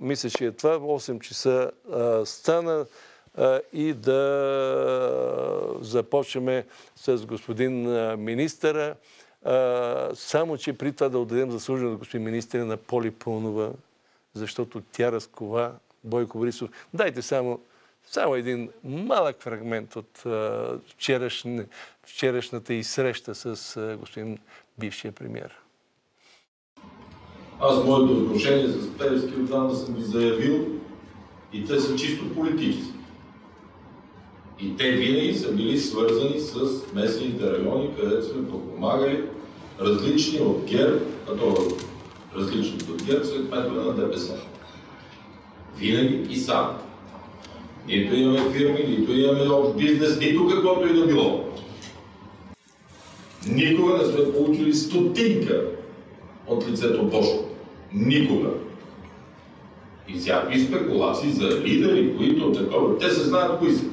мисля, че е това. 8 часа а, стана а, и да започнем с господин министъра. А, само, че при това да отдадем заслужено господин министъра на Поли Пълнова, защото тя разкова Бойко Борисов. Дайте само, само един малък фрагмент от а, вчерашни, вчерашната и среща с а, господин бившия премьер. Аз моето отношение с Певски отдавна съм ви заявил и те са чисто политически. И те винаги са били свързани с местните райони, където сме подпомагали различни от ГЕРБ, като различни от ГЕРБ са кметове на ДПС. Винаги и сам. Нито имаме фирми, нито имаме общ бизнес, нито каквото и да било. Никога не сме получили стотинка от лицето Бошко. Никога. И всякакви спекулации за лидери, които такова, те се знаят кои са.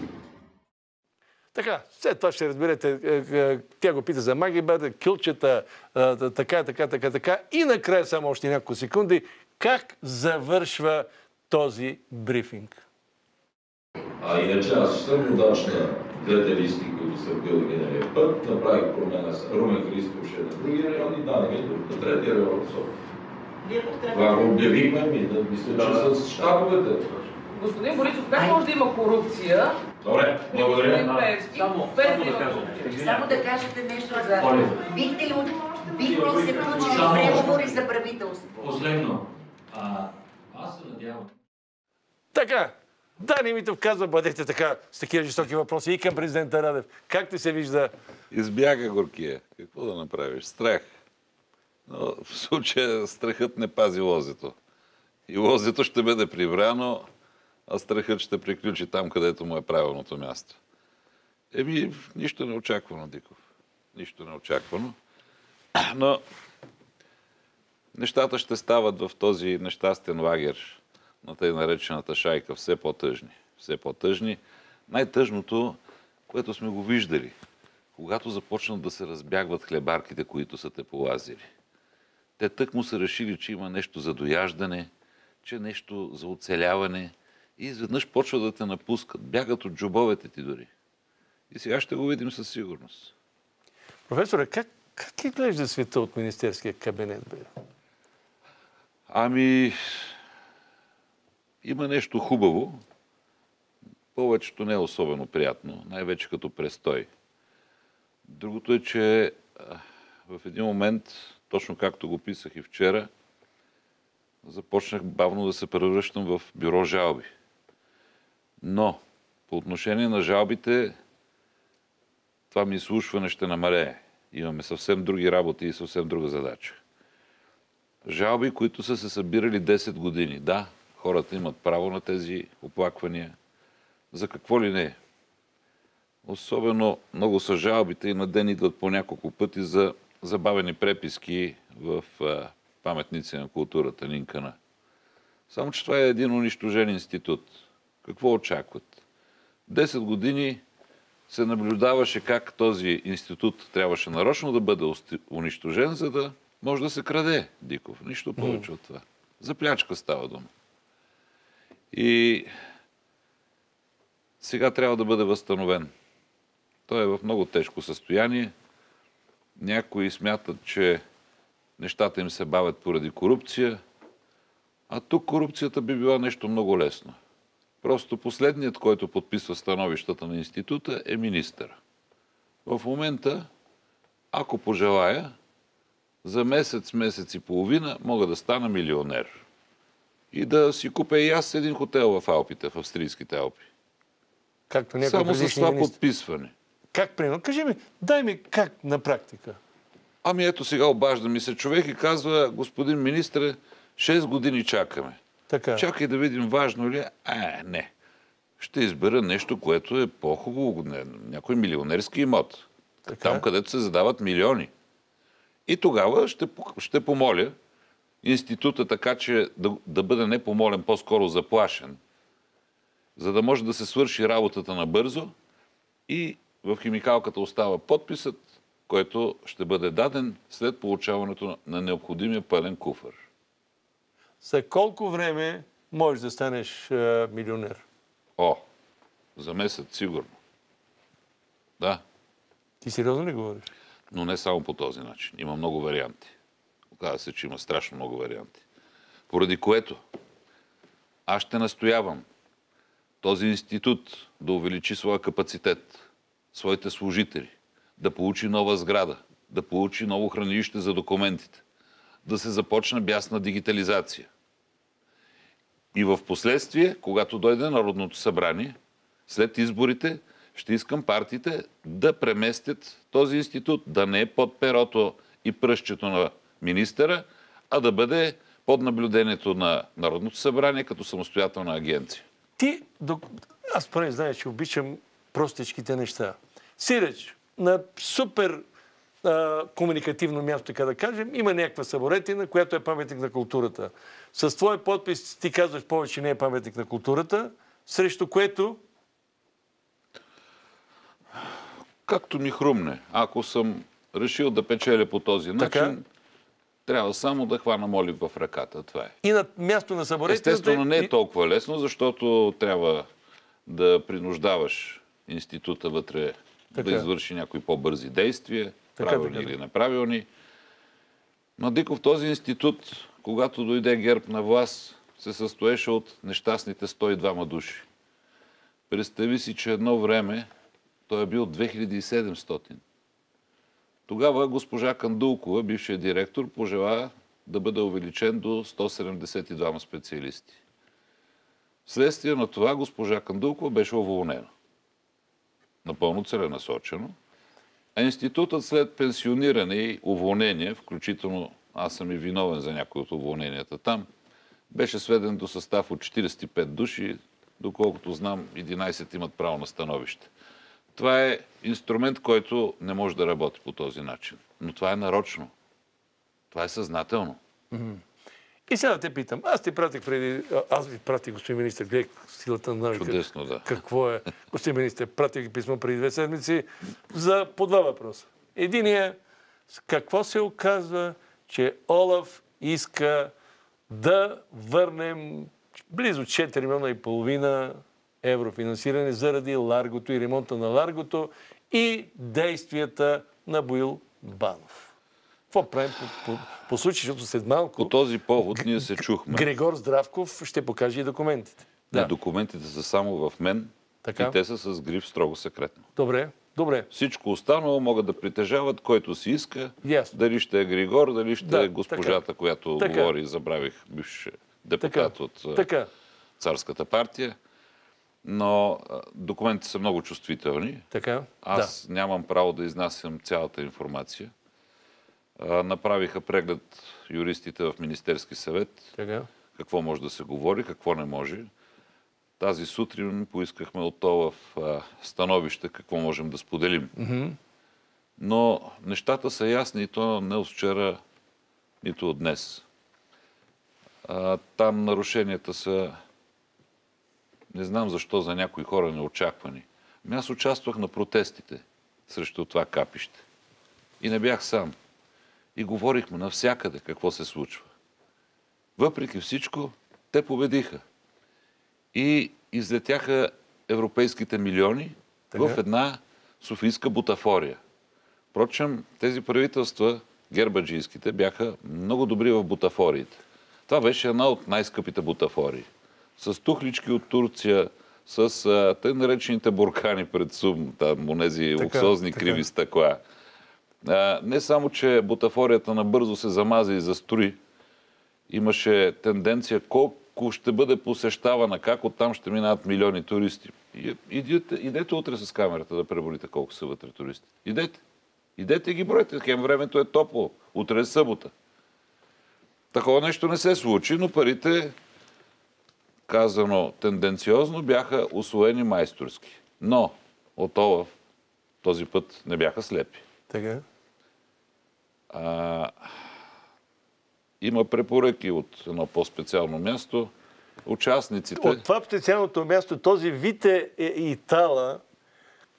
Така, след това ще разберете, е, е, тя го пита за магибата, килчета, е, така, така, така, така. И накрая само още няколко секунди, как завършва този брифинг? А иначе аз съм водач на двете листи, които са били миналия път. Направих промена с Румен Христов ще на другия район и Дани на третия район в София. Това го обявихме, ми, да мисля, че с щабовете. Господин Борисов, как може да има корупция? Добре, благодаря. Само- да да кажа. Само да кажете нещо за... Бихте ли, бихте ли се включили в преговори за правителство? Последно. А, аз се надявам. Така, Дани Митов казва, бъдете така с такива жестоки въпроси и към президента Радев. Как ти се вижда? Избяга горкия. Какво да направиш? Страх. Но в случая страхът не пази лозето. И лозето ще бъде прибрано, а страхът ще приключи там, където му е правилното място. Еми, нищо неочаквано, Диков. Нищо неочаквано. Но нещата ще стават в този нещастен лагер на тъй наречената шайка все по-тъжни. Все по-тъжни. Най-тъжното, което сме го виждали, когато започнат да се разбягват хлебарките, които са те полазили. Те тък му са решили, че има нещо за дояждане, че нещо за оцеляване и изведнъж почват да те напускат, бягат от джобовете ти дори. И сега ще го видим със сигурност. Професоре, как, как изглежда света от министерския кабинет? Бе? Ами, има нещо хубаво. Повечето не е особено приятно, най-вече като престой. Другото е, че в един момент, точно както го писах и вчера, започнах бавно да се превръщам в бюро жалби. Но, по отношение на жалбите, това ми изслушване ще намалее. Имаме съвсем други работи и съвсем друга задача. Жалби, които са се събирали 10 години. Да, хората имат право на тези оплаквания. За какво ли не? Особено много са жалбите и на ден идват по няколко пъти за забавени преписки в а, паметници на културата Нинкана. Само, че това е един унищожен институт. Какво очакват? 10 години се наблюдаваше как този институт трябваше нарочно да бъде унищожен, за да може да се краде Диков. Нищо повече от това. За плячка става дума. И сега трябва да бъде възстановен. Той е в много тежко състояние. Някои смятат, че нещата им се бавят поради корупция, а тук корупцията би била нещо много лесно. Просто последният, който подписва становищата на института, е министър. В момента, ако пожелая, за месец, месец и половина мога да стана милионер. И да си купя и аз един хотел в Алпите, в австрийските Алпи. Както Само с това министри. подписване. Как примерно? Кажи ми, дай ми как на практика. Ами ето сега обажда ми се човек и казва, господин министре, 6 години чакаме. Така. Чакай да видим важно ли е. А, не. Ще избера нещо, което е по-хубаво. Някой милионерски имот. Така. Там, където се задават милиони. И тогава ще, ще помоля института така, че да, да бъде не помолен, по-скоро заплашен, за да може да се свърши работата набързо и в химикалката остава подписът, който ще бъде даден след получаването на- необходимия пълен куфър. За колко време можеш да станеш а, милионер. О, за месец сигурно. Да, Ти сериозно ли говориш? но не само по този начин. Има много варианти. Оказва се, че има страшно много варианти. Поради което аз ще настоявам този институт да увеличи своя капацитет, своите служители, да получи нова сграда, да получи ново хранилище за документите, да се започне бясна дигитализация. И в последствие, когато дойде Народното събрание, след изборите, ще искам партиите да преместят този институт, да не е под перото и пръщчето на министъра, а да бъде под наблюдението на Народното събрание като самостоятелна агенция. Ти, док... аз поне знаеш, че обичам простичките неща. Сиреч, на супер а, комуникативно място, така да кажем, има някаква съборетина, която е паметник на културата. С твой подпис ти казваш повече не е паметник на културата, срещу което Както ми хрумне. Ако съм решил да печеля по този начин, Така. трябва само да хвана молив в ръката. Това е. и на място на съборетината... Естествено, не е толкова лесно, защото трябва да принуждаваш института вътре Така. да извърши някои по-бързи действия, Така, правилни така, или неправилни. Но Диков този институт, когато дойде герб на власт, се състоеше от нещастните 102 души. Представи си, че едно време той е бил 2700. Тогава госпожа Кандулкова, бившия директор, пожела да бъде увеличен до 172 специалисти. Вследствие на това госпожа Кандулкова беше уволнена. Напълно целенасочено. А институтът след пенсиониране и уволнение, включително аз съм и виновен за някои от уволненията там, беше сведен до състав от 45 души, доколкото знам 11 имат право на становище. Това е инструмент, който не може да работи по този начин. Но това е нарочно. Това е съзнателно. И сега да те питам. Аз ти пратих преди... Аз ви пратих, господин министр, гледай силата на навика. Чудесно, да. Какво е? Господин министр, пратих ви писмо преди две седмици за по два въпроса. Единият, с какво се оказва, че Олаф иска да върнем близо 4 милиона и половина евро финансиране заради Ларгото и ремонта на Ларгото и действията на Боил Банов. Какво правим по, по, по случай, защото след малко... По този повод ние се чухме. Григор Здравков ще покаже и документите. Не, Да. документите са само в мен Така. и те са с гриф строго секретно. Добре, добре. Всичко останало могат да притежават който си иска. Ясно. Дали ще е Григор, дали ще Да, е госпожата, така. която Така. говори, забравих, бивш депутат Така, от така. царската партия. Но документите са много чувствителни. Така. Аз нямам право да изнасям цялата информация. Направиха преглед юристите в Министерски съвет. Така. какво може да се говори, какво не може. Тази сутрин поискахме от то в становище какво можем да споделим. Но нещата са ясни и то не от вчера, нито от днес. А, там нарушенията са, не знам защо за някои хора неочаквани. Ами аз участвах на протестите срещу това капище. И не бях сам. И говорихме навсякъде какво се случва. Въпреки всичко, те победиха. И излетяха европейските милиони Така. в една софийска бутафория. Впрочем, тези правителства, гербаджийските, бяха много добри в бутафориите. Това беше една от най-скъпите бутафории. С тухлички от Турция, с а, тъй наречените буркани пред сум, там, онези луксозни криви стъкла. Не само, че бутафорията набързо се замази и застрои, имаше тенденция колко ще бъде посещавана, как оттам ще минават милиони туристи. Идете, идете утре с камерата да преборите колко са вътре туристи. Идете. Идете и ги бройте. Хем времето е топло. Утре е събота. Такова нещо не се случи, но парите, казано тенденциозно, бяха освоени майсторски. Но от Олаф този път не бяха слепи. Така. А, има препоръки от едно по-специално място. Участниците... От това специалното място, този Вите е Итала,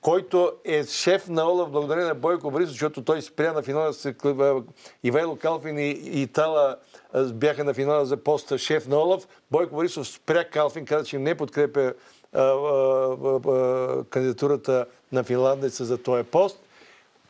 който е шеф на Олаф благодарение на Бойко Борисов, защото той спря на финала с Ивайло Калфин и, и Тала а, бяха на финала за поста шеф на Олаф. Бойко Борисов спря Калфин, каза, че не подкрепя а, а, а, кандидатурата на финландеца за този пост.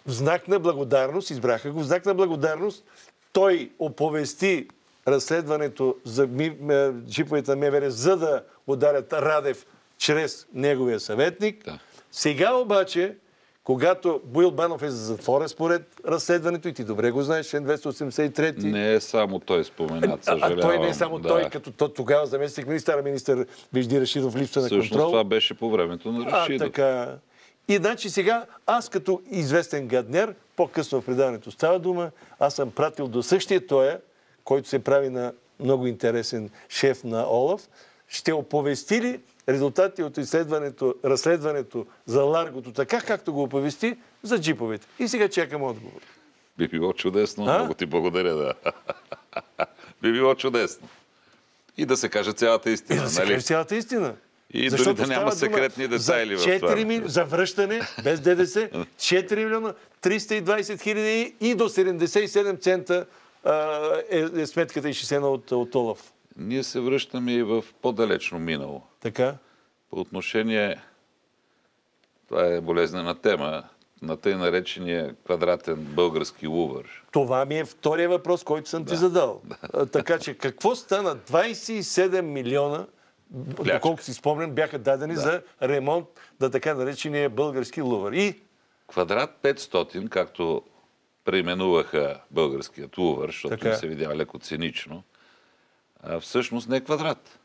В знак на благодарност, избраха го, в знак на благодарност, той оповести разследването за м- джиповете на МВР, за да ударят Радев чрез неговия съветник. Да. Сега обаче, когато Боил Банов е за затвора според разследването, и ти добре го знаеш, член 283, Не е само той споменат, а, съжалявам. а той не е само да. той, като то, тогава заместник министър, министър Вежди Рашидов липса на Всъщност контрол. това беше по времето на А, Рашидов. така. И значи сега, аз като известен гаднер, по-късно в предаването става дума, аз съм пратил до същия тоя, който се прави на много интересен шеф на Олаф, ще оповести ли резултати от изследването, разследването за Ларгото, така както го оповести за джиповете. И сега чакам отговор. Би било чудесно. А? Много ти благодаря, да. Би било чудесно. И да се каже цялата И истина, да се нали? каже цялата истина. И Защото дори да няма секретни детайли в за 4 това. Ми... За връщане, без ДДС, 4 милиона 320 хиляди и до 77 цента а, е, е сметката изчислена от, от Олаф. Ние се връщаме и в по-далечно минало. Така? По отношение, това е болезнена тема, на тъй наречения квадратен български лувър. Това ми е втория въпрос, който съм ти задал. А, Така че какво стана? 27 милиона, доколко си спомням, бяха дадени за ремонт на така наречения български лувър. И Квадрат 500, както преименуваха българският лувър, защото Така. им се видя леко цинично, а всъщност не е квадрат.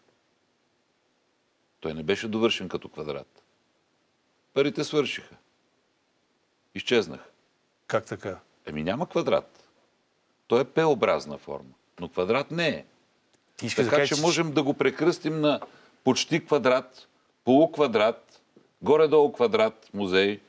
Той не беше довършен като квадрат. Парите свършиха. Изчезнаха. как така? Еми няма квадрат. Той е П-образна форма. Но квадрат не е. Ти искаш да Така кажеш, че можем да го прекръстим на почти квадрат, полуквадрат, горе-долу квадрат музей.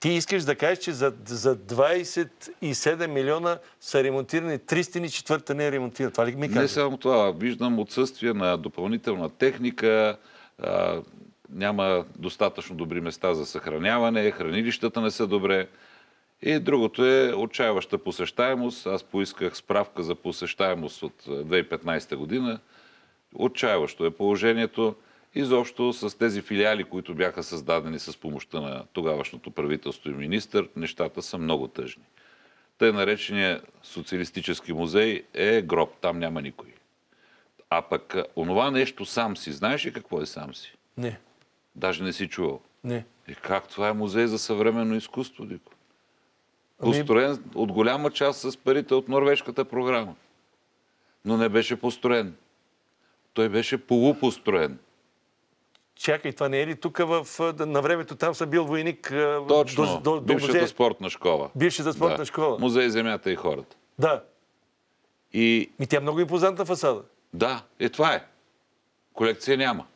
Ти искаш да кажеш, че за, за 27 милиона са ремонтирани 300 четвърта не е ремонтирана. Това ли ми Не казваш? само това, виждам отсъствие на допълнителна техника, а, няма достатъчно добри места за съхраняване, хранилищата не са добре. И другото е отчаяваща посещаемост. Аз поисках справка за посещаемост от а, 2015 година. Отчаяващо е положението. Изобщо с тези филиали, които бяха създадени с помощта на тогавашното правителство и министър, нещата са много тъжни. Тъй наречения социалистически музей е гроб, там няма никой. А пък онова нещо сам си, знаеш ли какво е сам си? Не, Даже не си чувал. не. И как това е музей за съвременно изкуство, Дико? Ами- Построен от голяма част с парите от норвежката програма. Но не беше построен. Той беше полупостроен. Чакай, това не е ли тук в, на времето там съм бил войник Точно. до, до, до бившата музея? спортна школа. Бившата спортна школа. Музей Земята и хората. Да. И Ми тя е много импозантна фасада. да, е това е. Колекция няма.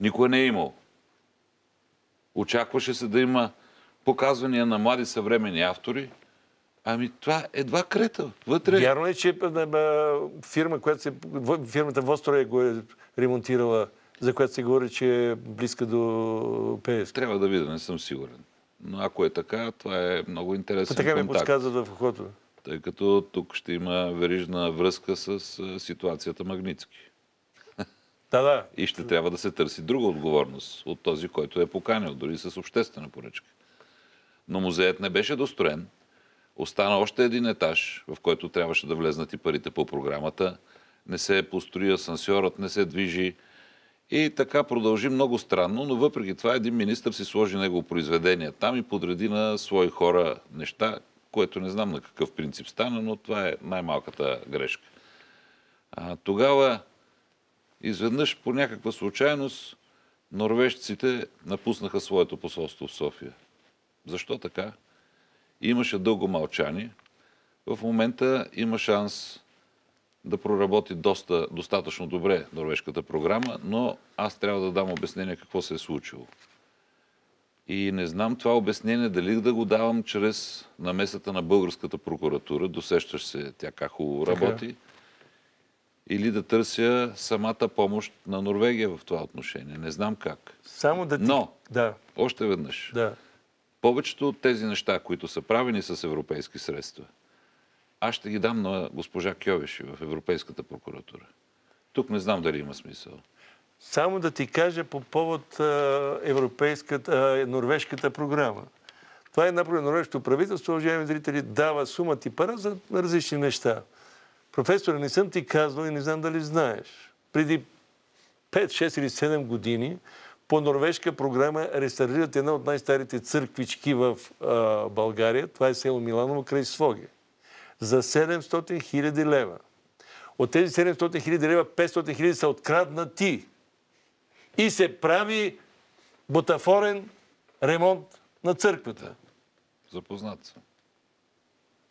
Никой не е имал. Очакваше се да има показвания на млади съвременни автори. Ами това е едва крета. Вътре. Вярно е, че фирма, която се, фирмата Vostroy го е ремонтирала, за която се говори, че е близка до Пеевски. Трябва да видя, не съм сигурен. Но ако е така, това е много интересен Така ми подсказват в ухото. Тъй като тук ще има верижна връзка с ситуацията Магницки. Да, да. И ще трябва да се търси друга отговорност от този, който е поканил, дори с обществена поръчка. Но музеят не беше достроен. Остана още един етаж, в който трябваше да влезнат и парите по програмата. Не се построи асансьорът, не се движи. И така продължи много странно, но въпреки това един министр си сложи негово произведение там и подреди на свои хора неща, което не знам на какъв принцип стана, но това е най-малката грешка. А, тогава изведнъж по някаква случайност норвежците напуснаха своето посолство в София. Защо така? Имаше дълго мълчание. В момента има шанс да проработи доста, достатъчно добре норвежката програма, но аз трябва да дам обяснение какво се е случило. И не знам това обяснение дали да го давам чрез намесата на българската прокуратура, досещаш се тя как хубаво Така. работи, или да търся самата помощ на Норвегия в това отношение. Не знам как. Само да ти... Но- Да, Още веднъж. да. Повечето от тези неща, които са правени с европейски средства, аз ще ги дам на госпожа Кьовеши в Европейската прокуратура. Тук не знам дали има смисъл. Само да ти кажа по повод европейската, норвежката програма. Това е програма. Норвежкото правителство, уважаеми зрители, дава сума ти пара за различни неща. Професор, не съм ти казвал и не знам дали знаеш. Преди 5, 6 или 7 години по норвежка програма реставрират една от най-старите църквички в а, България. Това е село Миланово край Своге. За 700 хиляди лева. От тези 700 хиляди лева, 500 хиляди са откраднати. И се прави бутафорен ремонт на църквата. Запознат съм.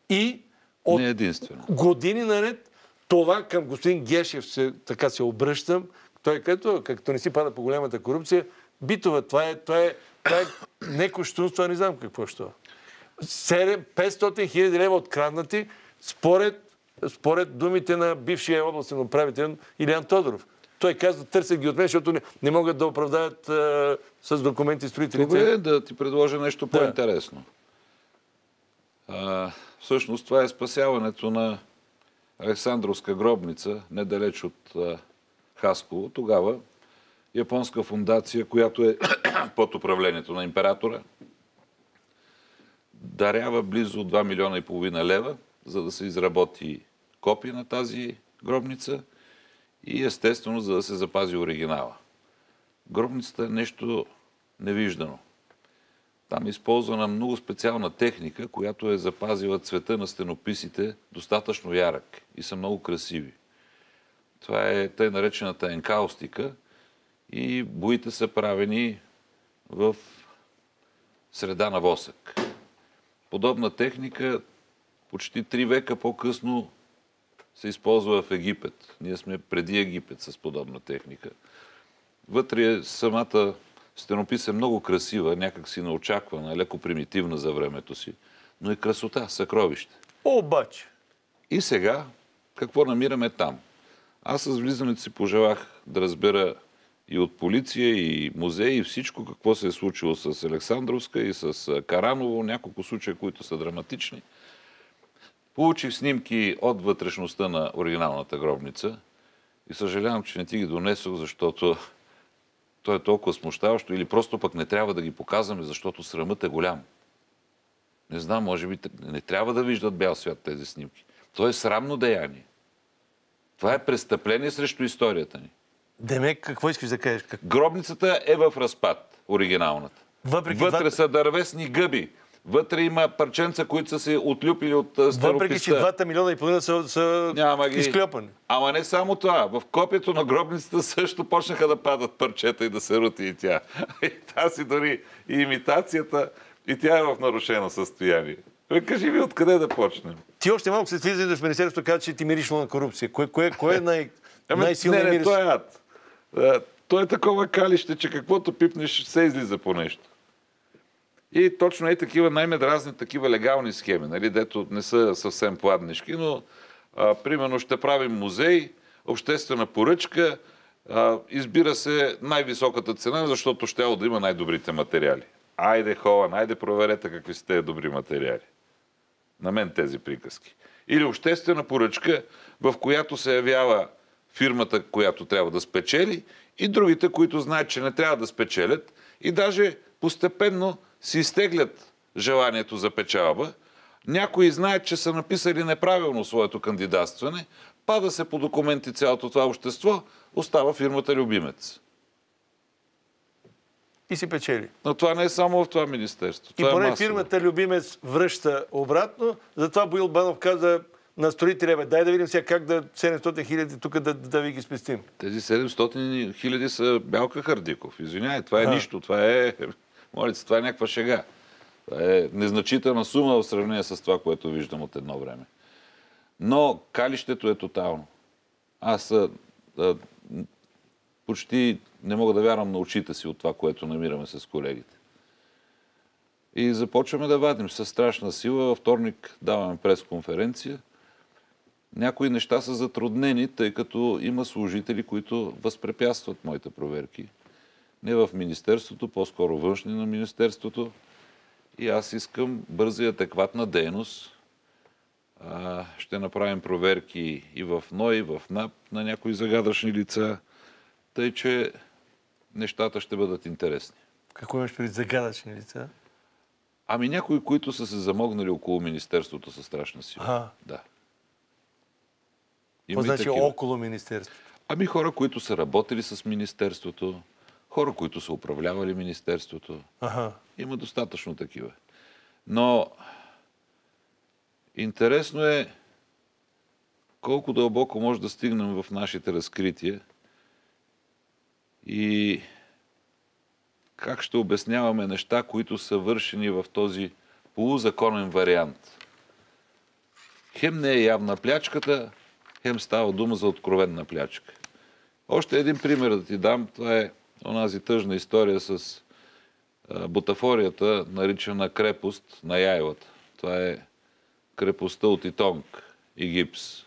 И от Не години наред това към господин Гешев се, така се обръщам. Той като, както не си пада по голямата корупция, битова, това е, това е, това е не кощунство, а не знам какво ще. 7, 500 хиляди лева откраднати според, според думите на бившия областен управител Илян Тодоров. Той казва, търсят ги от мен, защото не, не могат да оправдаят а, с документи строителите. Добре, да ти предложа нещо по-интересно. А, всъщност това е спасяването на Александровска гробница, недалеч от а, Хасково. Тогава японска фундация, която е под управлението на императора, дарява близо 2 милиона и половина лева, за да се изработи копия на тази гробница и естествено, за да се запази оригинала. Гробницата е нещо невиждано. Там е използвана много специална техника, която е запазила цвета на стенописите достатъчно ярък и са много красиви. Това е тъй наречената енкаустика и боите са правени в среда на восък. Подобна техника почти три века по-късно се използва в Египет. Ние сме преди Египет с подобна техника. Вътре е самата стенопис е много красива, някак си неочаквана, леко примитивна за времето си, но и красота, съкровище. Обаче, И сега, какво намираме там? Аз с влизането си пожелах да разбера и от полиция, и музей, и всичко какво се е случило с Александровска и с Караново, няколко случая, които са драматични. Получих снимки от вътрешността на оригиналната гробница и съжалявам, че не ти ги донесох, защото то е толкова смущаващо или просто пък не трябва да ги показваме, защото срамът е голям. Не знам, може би не трябва да виждат бял свят тези снимки. То е срамно деяние. Това е престъпление срещу историята ни. Демек, какво искаш да кажеш? Как... Гробницата е в разпад, оригиналната. Въпреки Вътре двата- са дървесни гъби. Вътре има парченца, които са се отлюпили от а, Въпреки, че двата милиона и половина са, са Няма ги. изклепани. Ама не само това. В копието на гробницата също почнаха да падат парчета и да се рути и тя. И тази дори и имитацията, и тя е в нарушено състояние. Бе, Кажи ми откъде да почнем. Ти още малко след влизането в Министерството каза, че ти мириш на корупция. Кое, кое, кое е най- Ами, най-силният не, не, мирис? то е ад. А, То е такова калище, че каквото пипнеш, се излиза по нещо. И точно е такива най-медразни, такива легални схеми, нали, дето не са съвсем пладнешки, но а, примерно ще правим музей, обществена поръчка, а, избира се най-високата цена, защото ще да има най-добрите материали. Айде хора, айде проверете какви са тези добри материали. На мен тези приказки. Или обществена поръчка, в която се явява фирмата, която трябва да спечели, и другите, които знаят, че не трябва да спечелят, и даже постепенно си изтеглят желанието за печалба. Някои знаят, че са написали неправилно своето кандидатстване, пада се по документи цялото това общество, остава фирмата любимец. И си печели. Но това не е само в това министерство. И Това е поне масово. фирмата Любимец връща обратно. Затова Боил Банов каза на строителя, бе, дай да видим сега как да 700 хиляди тук да, да ви ги спестим. Тези 700 хиляди са Бялка Хардиков. Извинявай, това е А. нищо. Това е, моля се, това е някаква шега. Това е незначителна сума в сравнение с това, което виждам от едно време. Но калището е тотално. Аз а, а, почти не мога да вярвам на очите си от това, което намираме с колегите. И започваме да вадим със страшна сила. Във вторник даваме пресконференция. някои неща са затруднени, тъй като има служители, които възпрепятстват моите проверки. Не в Министерството, по-скоро външни на Министерството. И аз искам бърза и адекватна дейност. Ще направим проверки и в НОИ, и в НАП на някои загадъчни лица, тъй че нещата ще бъдат интересни. Какво имаш пред загадъчни лица? Ами някои, които са се замогнали около Министерството със страшна сила. Ага. Да. Какво и значи такива. около Министерството? Ами хора, които са работили с Министерството, хора, които са управлявали Министерството. Ага. Има достатъчно такива. Но интересно е колко дълбоко може да стигнем в нашите разкрития и как ще обясняваме неща, които са вършени в този полузаконен вариант. Хем не е явна плячката, хем става дума за откровенна плячка. Още един пример да ти дам. Това е онази тъжна история с бутафорията, наричана крепост на Яйлата. Това е крепостта от Итонг и гипс.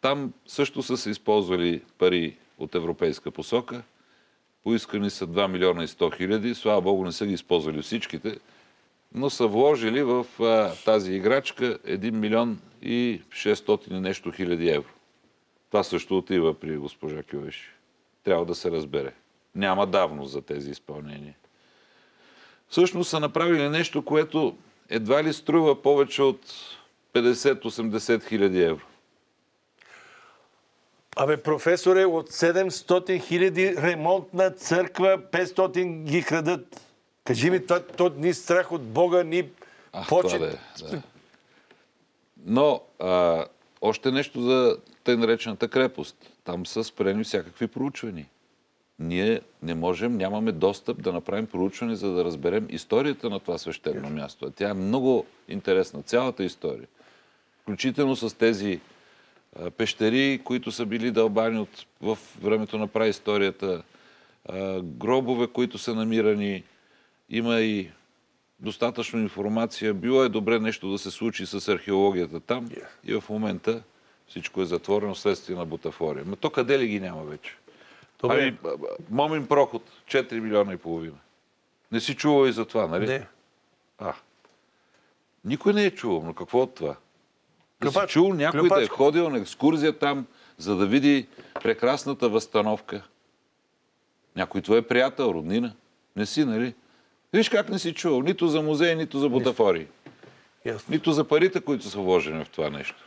Там също са се използвали пари от европейска посока. Поискани са 2 милиона и 100 хиляди. Слава Богу, не са ги използвали всичките. Но са вложили в а, тази играчка 1 милион и 600 и нещо хиляди евро. Това също отива при госпожа Кювеши. Трябва да се разбере. Няма давност за тези изпълнения. Всъщност са направили нещо, което едва ли струва повече от 50-80 хиляди евро. Абе, професоре, от 700 хиляди ремонт на църква, 500 ги крадат. Кажи ми, това, то ни страх от Бога, ни Ах, почет. това да. Но а, още нещо за тъй наречената крепост. Там са спрени всякакви проучвания. Ние не можем, нямаме достъп да направим проучване, за да разберем историята на това свещено място. А тя е много интересна, цялата история. Включително с тези пещери, които са били дълбани от, в времето на праисторията, гробове, които са намирани. Има и достатъчно информация. Било е добре нещо да се случи с археологията там Yeah. и в момента всичко е затворено следствие на бутафория. Но то къде ли ги няма вече? Добре. Ами, Момин проход, 4 милиона и половина. Не си чувал и за това, нали? Не. А. Никой не е чувал, но какво от това? Клепачка. чул някой да е ходил на екскурзия там, за да види прекрасната възстановка. Някой твой е приятел, роднина. Не си, нали? Виж как не си чувал. Нито за музей, нито за бутафории. Ясно. Нито за парите, които са вложени в това нещо.